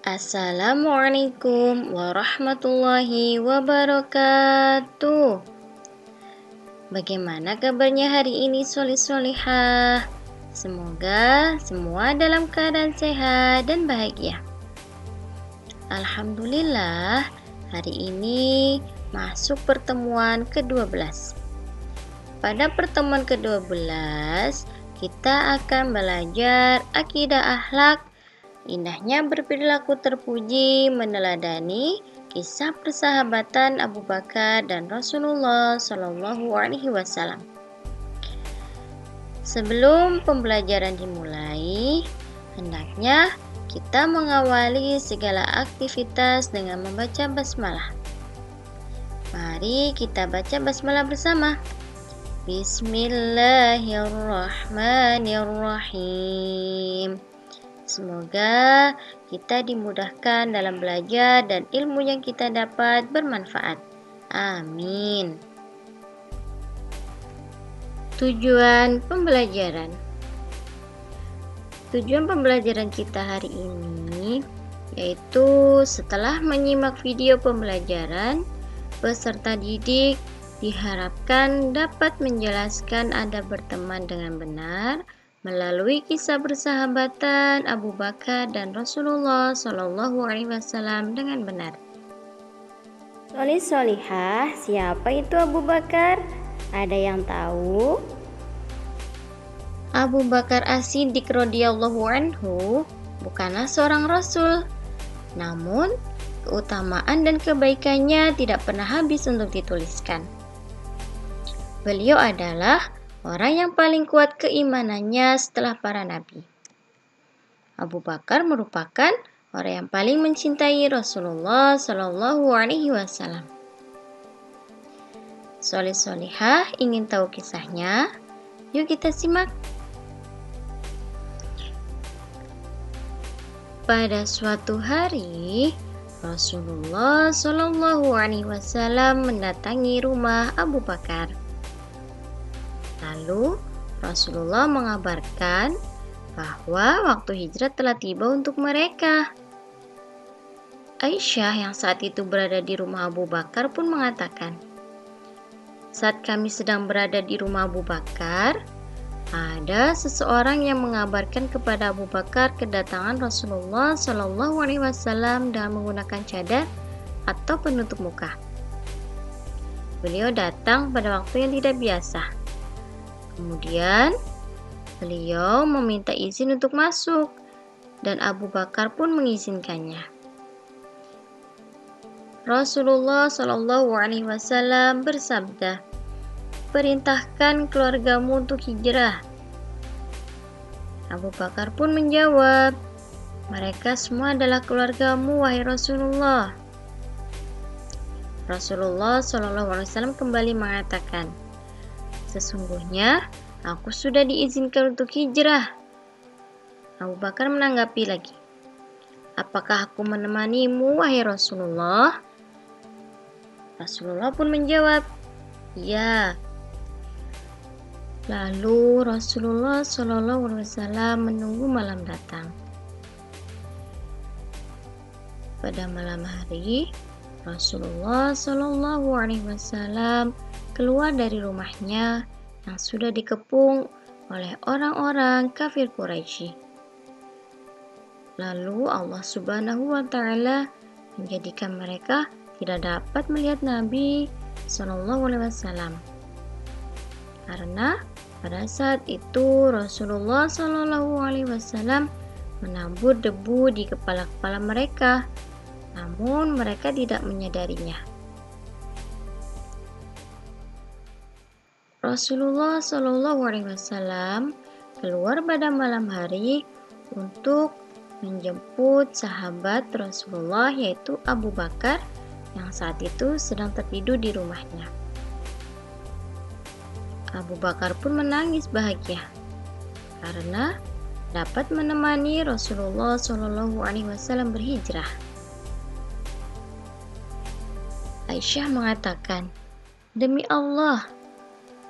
Assalamualaikum warahmatullahi wabarakatuh. Bagaimana kabarnya hari ini solih solihah? Semoga semua dalam keadaan sehat dan bahagia. Alhamdulillah, hari ini masuk pertemuan ke-12. Pada pertemuan ke-12, kita akan belajar akidah akhlak Indahnya berperilaku terpuji meneladani kisah persahabatan Abu Bakar dan Rasulullah Shallallahu Alaihi Wasallam. Sebelum pembelajaran dimulai, hendaknya kita mengawali segala aktivitas dengan membaca basmalah. Mari kita baca basmalah bersama. Bismillahirrahmanirrahim. Semoga kita dimudahkan dalam belajar dan ilmu yang kita dapat bermanfaat. Amin. Tujuan pembelajaran Tujuan pembelajaran kita hari ini yaitu setelah menyimak video pembelajaran, peserta didik diharapkan dapat menjelaskan adab berteman dengan benar, melalui kisah persahabatan Abu Bakar dan Rasulullah Shallallahu Alaihi Wasallam dengan benar. Solih solihah, siapa itu Abu Bakar? Ada yang tahu? Abu Bakar As-Siddiq radhiyallahu anhu bukanlah seorang rasul. Namun, keutamaan dan kebaikannya tidak pernah habis untuk dituliskan. Beliau adalah orang yang paling kuat keimanannya setelah para nabi. Abu Bakar merupakan orang yang paling mencintai Rasulullah Shallallahu Alaihi Wasallam. Soleh Solihah ingin tahu kisahnya? Yuk kita simak. Pada suatu hari, Rasulullah Shallallahu Alaihi Wasallam mendatangi rumah Abu Bakar. Lalu Rasulullah mengabarkan bahwa waktu hijrah telah tiba untuk mereka. Aisyah yang saat itu berada di rumah Abu Bakar pun mengatakan, "Saat kami sedang berada di rumah Abu Bakar, ada seseorang yang mengabarkan kepada Abu Bakar kedatangan Rasulullah Shallallahu Alaihi Wasallam dengan menggunakan cadar atau penutup muka. Beliau datang pada waktu yang tidak biasa." Kemudian beliau meminta izin untuk masuk dan Abu Bakar pun mengizinkannya. Rasulullah Shallallahu Alaihi Wasallam bersabda, perintahkan keluargamu untuk hijrah. Abu Bakar pun menjawab, mereka semua adalah keluargamu, wahai Rasulullah. Rasulullah Shallallahu Alaihi Wasallam kembali mengatakan, Sesungguhnya aku sudah diizinkan untuk hijrah. Abu Bakar menanggapi lagi. Apakah aku menemanimu, wahai Rasulullah? Rasulullah pun menjawab, Ya. Lalu Rasulullah Shallallahu Alaihi Wasallam menunggu malam datang. Pada malam hari, Rasulullah Shallallahu Alaihi Wasallam keluar dari rumahnya yang sudah dikepung oleh orang-orang kafir Quraisy. Lalu Allah Subhanahu wa taala menjadikan mereka tidak dapat melihat Nabi Shallallahu alaihi wasallam. Karena pada saat itu Rasulullah Shallallahu alaihi wasallam menabur debu di kepala-kepala mereka, namun mereka tidak menyadarinya. Rasulullah Shallallahu Alaihi Wasallam keluar pada malam hari untuk menjemput sahabat Rasulullah yaitu Abu Bakar yang saat itu sedang tertidur di rumahnya. Abu Bakar pun menangis bahagia karena dapat menemani Rasulullah Shallallahu Alaihi Wasallam berhijrah. Aisyah mengatakan, "Demi Allah,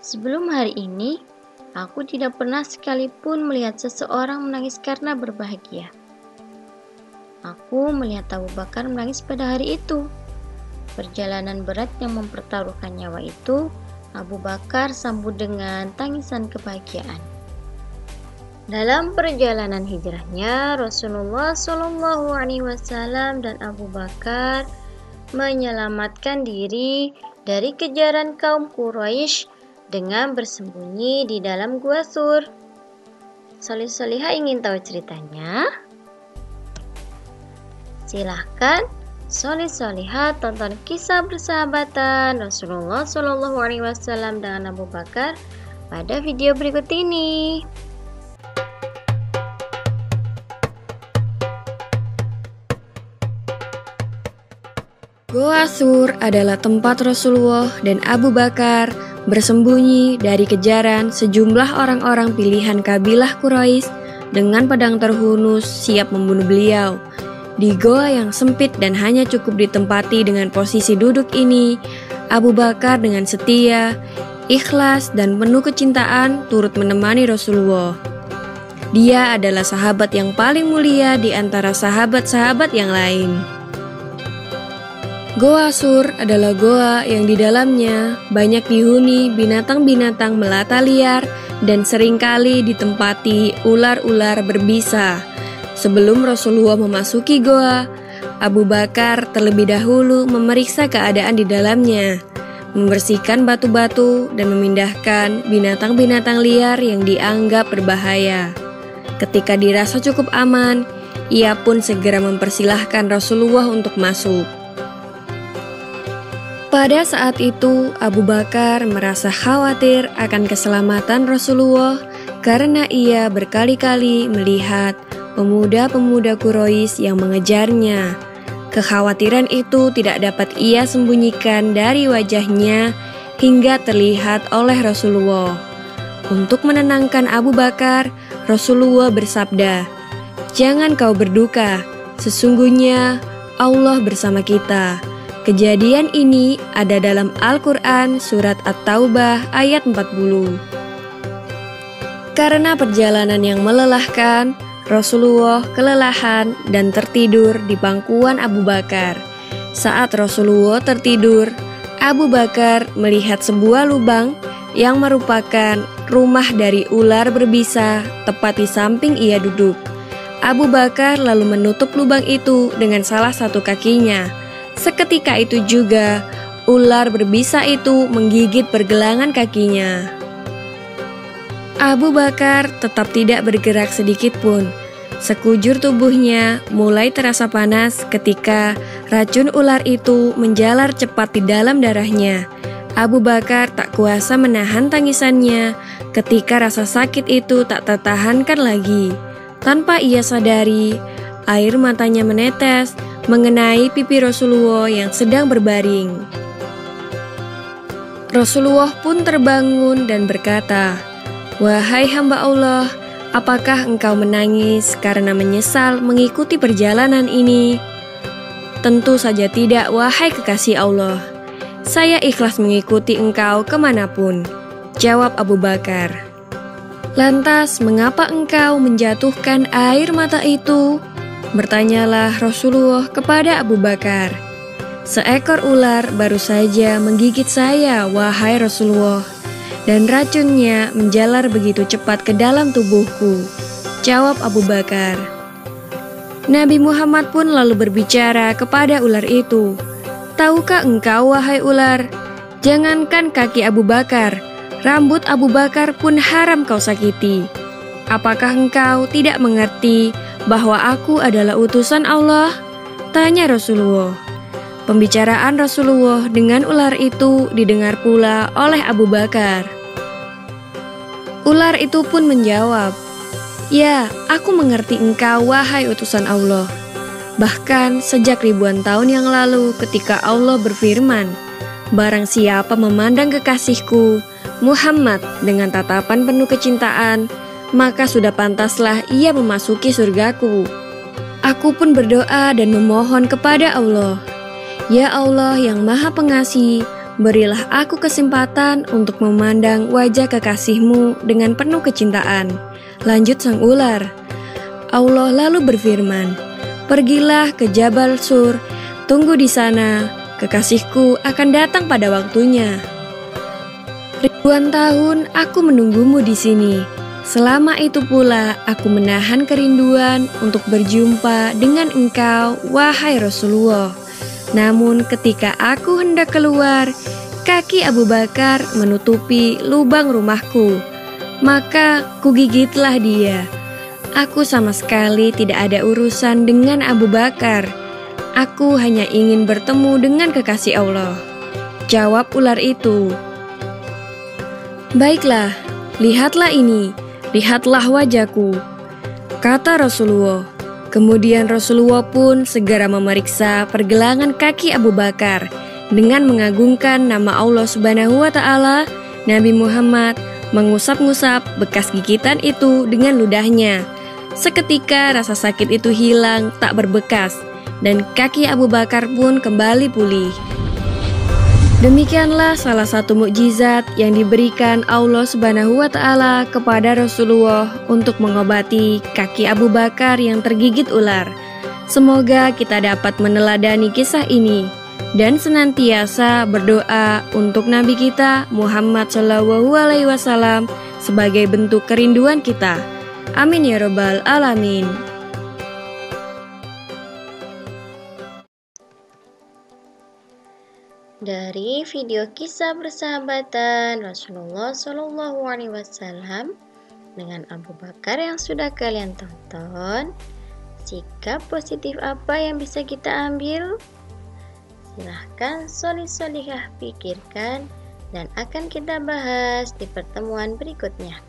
Sebelum hari ini, aku tidak pernah sekalipun melihat seseorang menangis karena berbahagia. Aku melihat Abu Bakar menangis pada hari itu. Perjalanan berat yang mempertaruhkan nyawa itu, Abu Bakar sambut dengan tangisan kebahagiaan. Dalam perjalanan hijrahnya, Rasulullah Shallallahu Alaihi Wasallam dan Abu Bakar menyelamatkan diri dari kejaran kaum Quraisy dengan bersembunyi di dalam gua Sur. Solih Soliha ingin tahu ceritanya? Silahkan Solih Soliha tonton kisah persahabatan Rasulullah Shallallahu Alaihi Wasallam dengan Abu Bakar pada video berikut ini. Goa Sur adalah tempat Rasulullah dan Abu Bakar bersembunyi dari kejaran sejumlah orang-orang pilihan kabilah Quraisy dengan pedang terhunus siap membunuh beliau. Di goa yang sempit dan hanya cukup ditempati dengan posisi duduk ini, Abu Bakar dengan setia, ikhlas, dan penuh kecintaan turut menemani Rasulullah. Dia adalah sahabat yang paling mulia di antara sahabat-sahabat yang lain. Goa Sur adalah goa yang di dalamnya banyak dihuni binatang-binatang melata liar dan sering kali ditempati ular-ular berbisa. Sebelum Rasulullah memasuki goa, Abu Bakar terlebih dahulu memeriksa keadaan di dalamnya, membersihkan batu-batu dan memindahkan binatang-binatang liar yang dianggap berbahaya. Ketika dirasa cukup aman, ia pun segera mempersilahkan Rasulullah untuk masuk. Pada saat itu, Abu Bakar merasa khawatir akan keselamatan Rasulullah karena ia berkali-kali melihat pemuda-pemuda Quraisy yang mengejarnya. Kekhawatiran itu tidak dapat ia sembunyikan dari wajahnya hingga terlihat oleh Rasulullah. Untuk menenangkan Abu Bakar, Rasulullah bersabda, "Jangan kau berduka, sesungguhnya Allah bersama kita." Kejadian ini ada dalam Al-Quran Surat At-Taubah ayat 40. Karena perjalanan yang melelahkan, Rasulullah kelelahan dan tertidur di bangkuan Abu Bakar. Saat Rasulullah tertidur, Abu Bakar melihat sebuah lubang yang merupakan rumah dari ular berbisa tepat di samping ia duduk. Abu Bakar lalu menutup lubang itu dengan salah satu kakinya Seketika itu juga, ular berbisa itu menggigit pergelangan kakinya. Abu Bakar tetap tidak bergerak sedikit pun. Sekujur tubuhnya mulai terasa panas ketika racun ular itu menjalar cepat di dalam darahnya. Abu Bakar tak kuasa menahan tangisannya ketika rasa sakit itu tak tertahankan lagi. Tanpa ia sadari, air matanya menetes mengenai pipi Rasulullah yang sedang berbaring. Rasulullah pun terbangun dan berkata, "Wahai hamba Allah, apakah engkau menangis karena menyesal mengikuti perjalanan ini?" Tentu saja tidak, wahai kekasih Allah. Saya ikhlas mengikuti engkau ke mana pun. Jawab Abu Bakar. Lantas, mengapa engkau menjatuhkan air mata itu? Bertanyalah Rasulullah kepada Abu Bakar, "Seekor ular baru saja menggigit saya, wahai Rasulullah, dan racunnya menjalar begitu cepat ke dalam tubuhku." Jawab Abu Bakar. Nabi Muhammad pun lalu berbicara kepada ular itu, "Tahukah engkau, wahai ular, jangankan kaki Abu Bakar, rambut Abu Bakar pun haram kau sakiti. Apakah engkau tidak mengerti?" Bahwa aku adalah utusan Allah? Tanya Rasulullah. Pembicaraan Rasulullah dengan ular itu didengar pula oleh Abu Bakar. Ular itu pun menjawab, "Ya, aku mengerti engkau, wahai utusan Allah." Bahkan sejak ribuan tahun yang lalu, ketika Allah berfirman, "Barang siapa memandang kekasihku, Muhammad, dengan tatapan penuh kecintaan, maka sudah pantaslah ia memasuki surgaku. Aku pun berdoa dan memohon kepada Allah. Ya Allah yang maha pengasih, berilah aku kesempatan untuk memandang wajah kekasihmu dengan penuh kecintaan. Lanjut sang ular. Allah lalu berfirman, Pergilah ke Jabal Sur, tunggu di sana, kekasihku akan datang pada waktunya. Ribuan tahun aku menunggumu di sini. Selama itu pula aku menahan kerinduan untuk berjumpa dengan engkau, wahai Rasulullah. Namun ketika aku hendak keluar, kaki Abu Bakar menutupi lubang rumahku. Maka kugigitlah dia. Aku sama sekali tidak ada urusan dengan Abu Bakar. Aku hanya ingin bertemu dengan kekasih Allah. Jawab ular itu. Baiklah, lihatlah ini, lihatlah wajahku. Kata Rasulullah. Kemudian Rasulullah pun segera memeriksa pergelangan kaki Abu Bakar dengan mengagungkan nama Allah Subhanahu wa taala. Nabi Muhammad mengusap-ngusap bekas gigitan itu dengan ludahnya. Seketika rasa sakit itu hilang tak berbekas dan kaki Abu Bakar pun kembali pulih. Demikianlah salah satu mukjizat yang diberikan Allah Subhanahu wa taala kepada Rasulullah untuk mengobati kaki Abu Bakar yang tergigit ular. Semoga kita dapat meneladani kisah ini dan senantiasa berdoa untuk Nabi kita Muhammad Shallallahu Alaihi Wasallam sebagai bentuk kerinduan kita. Amin ya Robbal 'Alamin. Dari video kisah persahabatan Rasulullah Shallallahu Alaihi Wasallam dengan Abu Bakar yang sudah kalian tonton, sikap positif apa yang bisa kita ambil? Silahkan solih-solihah pikirkan dan akan kita bahas di pertemuan berikutnya.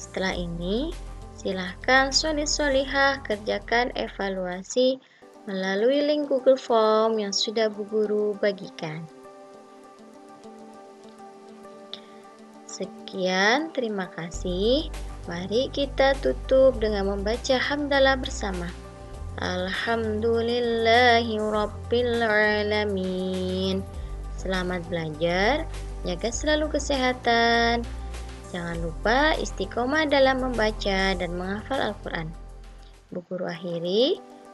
Setelah ini, silahkan solih-solihah kerjakan evaluasi melalui link Google Form yang sudah Bu Guru bagikan. Sekian, terima kasih. Mari kita tutup dengan membaca hamdalah bersama. Alhamdulillahi Rabbil Alamin. Selamat belajar, jaga selalu kesehatan. Jangan lupa istiqomah dalam membaca dan menghafal Al-Quran. Bu Guru akhiri.